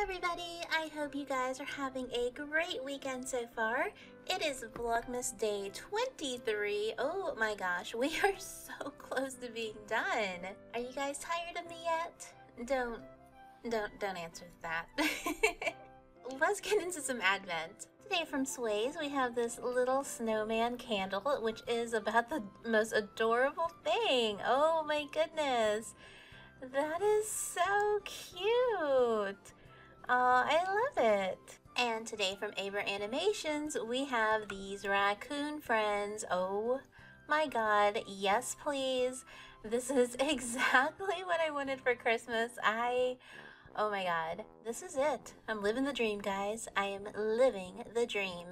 everybody! I hope you guys are having a great weekend so far. It is Vlogmas Day 23. Oh my gosh, we are so close to being done. Are you guys tired of me yet? Don't, don't, don't answer that. Let's get into some Advent. Today from Sways, we have this little snowman candle, which is about the most adorable thing. Oh my goodness. That is so cute. Oh, I love it. And today from Abranimations, we have these raccoon friends. Oh my god, yes please. This is exactly what I wanted for Christmas. I, oh my god, this is it. I'm living the dream, guys. I am living the dream.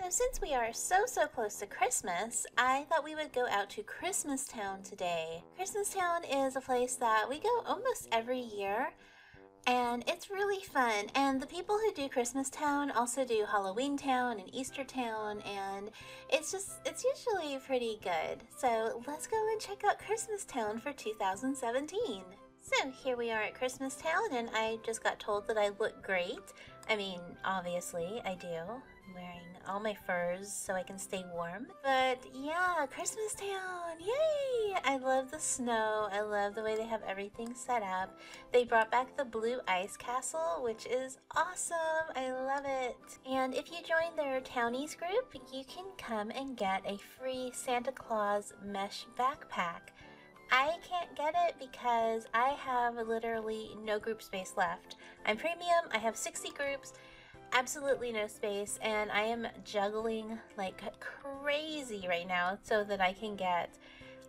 So since we are so so close to Christmas, I thought we would go out to Christmastown today. Christmastown is a place that we go almost every year and it's really fun. And the people who do Christmas Town also do Halloween Town and Easter Town, and it's just, it's usually pretty good. So let's go and check out Christmas Town for 2017. So here we are at Christmas Town, and I just got told that I look great. I mean, obviously, I do. Wearing all my furs so I can stay warm. But yeah, Christmas Town, yay! I love the snow. I love the way they have everything set up. They brought back the blue ice castle, which is awesome. I love it. And if you join their townies group, you can come and get a free Santa Claus mesh backpack. I can't get it because I have literally no group space left. I'm premium, I have 60 groups, absolutely no space, and I am juggling like crazy right now so that I can get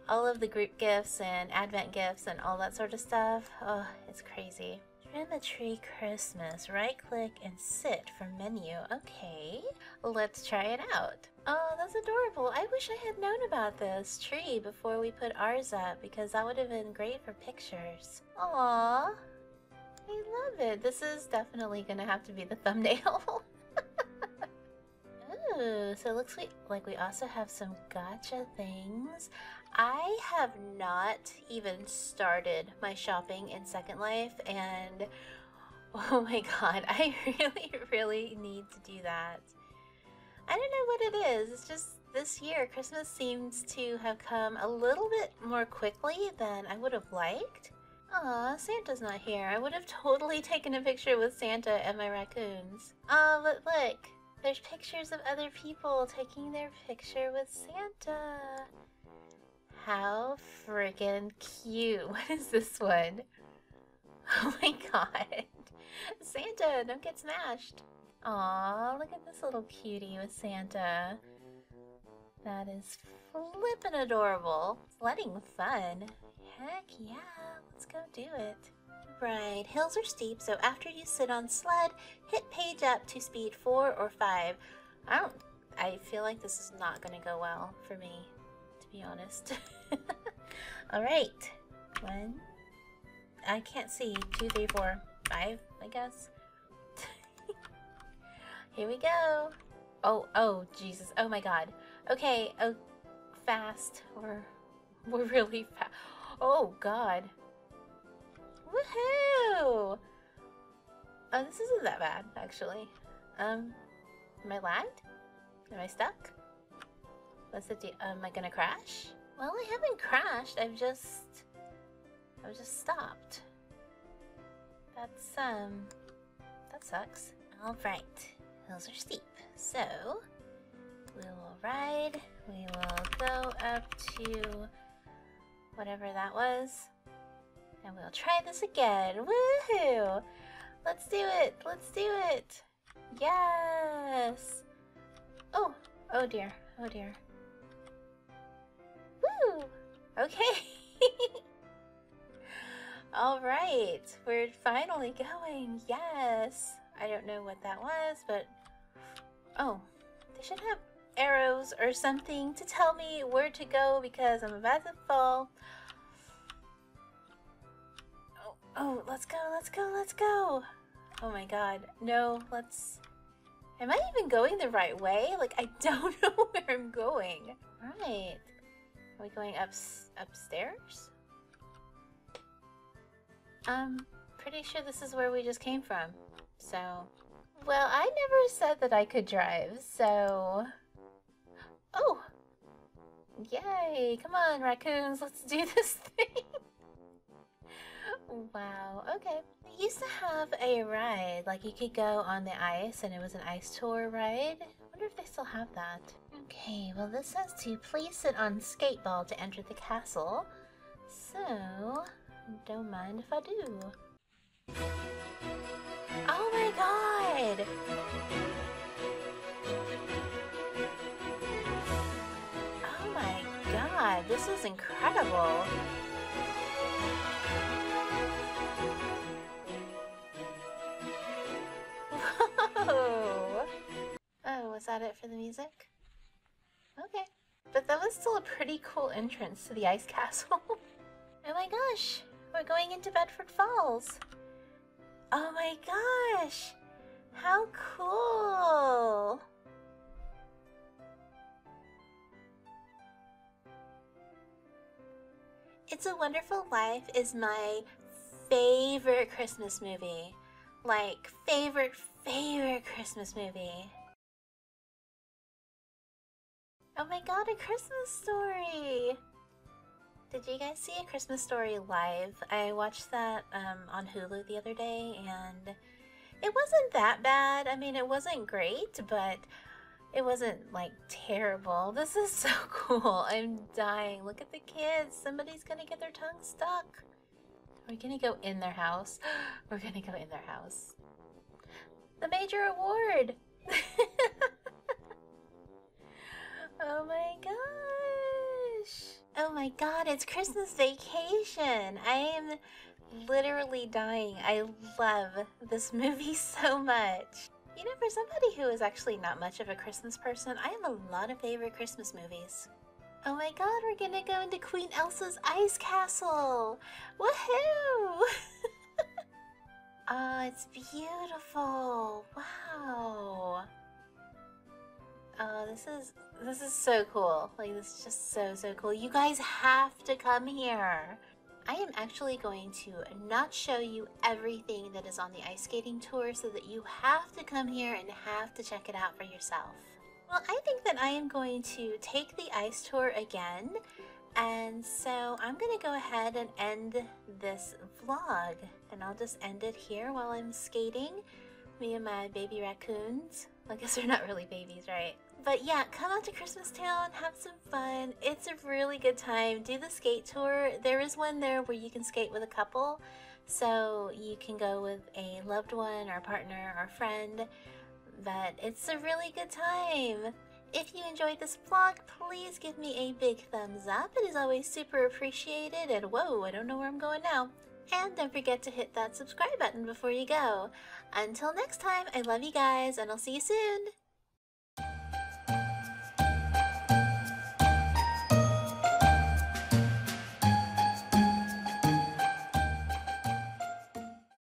all of the group gifts and advent gifts and all that sort of stuff. Oh, it's crazy. Trim a tree Christmas. Right click and sit from menu. Okay, let's try it out. Oh, that's adorable. I wish I had known about this tree before we put ours up because that would have been great for pictures. Aww. I love it. This is definitely gonna have to be the thumbnail. Ooh, so it looks like, like we also have some gacha things. I have not even started my shopping in Second Life and oh my god, I really, really need to do that. I don't know what it is. It's just this year, Christmas seems to have come a little bit more quickly than I would have liked. Aw, Santa's not here. I would have totally taken a picture with Santa and my raccoons. Oh, but look. There's pictures of other people taking their picture with Santa. How freaking cute. What is this one? Oh my god. Santa, don't get smashed. Aw, look at this little cutie with Santa. That is flippin' adorable. Sledding fun. Heck yeah, let's go do it. Right, hills are steep, so after you sit on sled, hit page up to speed 4 or 5. I don't, I feel like this is not going to go well for me, to be honest. Alright, one, I can't see, two, three, four, five, I guess. Here we go. Oh, oh, Jesus, oh my god. Okay, oh, fast, we're, we're really fast. Oh, God. Woohoo! Oh, this isn't that bad, actually. Um, am I lagged? Am I stuck? What's the deal? Am I gonna crash? Well, I haven't crashed. I've just... I've just stopped. That's, um... That sucks. Alright. Hills are steep. So, we will ride. We will go up to whatever that was. And we'll try this again. Woohoo! Let's do it! Let's do it! Yes! Oh! Oh dear. Oh dear. Woo! Okay! Alright, we're finally going. Yes! I don't know what that was, but... Oh, they should have arrows or something to tell me where to go because I'm about to fall. Oh, oh, let's go, let's go, let's go. Oh my god. No, let's... Am I even going the right way? Like, I don't know where I'm going. Right. Are we going up upstairs? Um, pretty sure this is where we just came from. So, well, I never said that I could drive, so. Oh! Yay! Come on, raccoons, let's do this thing! wow, okay. I used to have a ride, like you could go on the ice and it was an ice tour ride. I wonder if they still have that. Okay, well this says to please sit on skateball to enter the castle. So, don't mind if I do. Oh my god! This is incredible! Whoa! Oh, was that it for the music? Okay. But that was still a pretty cool entrance to the ice castle. oh my gosh! We're going into Bedford Falls! Oh my gosh! How cool! It's a Wonderful Life is my favorite Christmas movie. Like, favorite, favorite Christmas movie. Oh my god, a Christmas story! Did you guys see A Christmas Story live? I watched that um, on Hulu the other day and it wasn't that bad. I mean, it wasn't great, but it wasn't like terrible. This is so cool. I'm dying. Look at the kids. Somebody's gonna get their tongue stuck. We're gonna go in their house. We're gonna go in their house. The major award! oh my gosh! Oh my god, it's Christmas vacation! I am literally dying. I love this movie so much. You know, for somebody who is actually not much of a Christmas person, I have a lot of favorite Christmas movies. Oh my god, we're gonna go into Queen Elsa's ice castle! Woohoo! oh, it's beautiful! Wow! Oh, this is this is so cool. Like this is just so so cool. You guys have to come here. I am actually going to not show you everything that is on the ice skating tour so that you have to come here and have to check it out for yourself. Well, I think that I am going to take the ice tour again. And so I'm going to go ahead and end this vlog. And I'll just end it here while I'm skating. Me and my baby raccoons. I guess they're not really babies, right? But yeah, come out to Christmas Town, have some fun. It's a really good time. Do the skate tour. There is one there where you can skate with a couple. So you can go with a loved one or partner or friend but it's a really good time. If you enjoyed this vlog, please give me a big thumbs up. It is always super appreciated. And whoa, I don't know where I'm going now. And don't forget to hit that subscribe button before you go. Until next time, I love you guys, and I'll see you soon.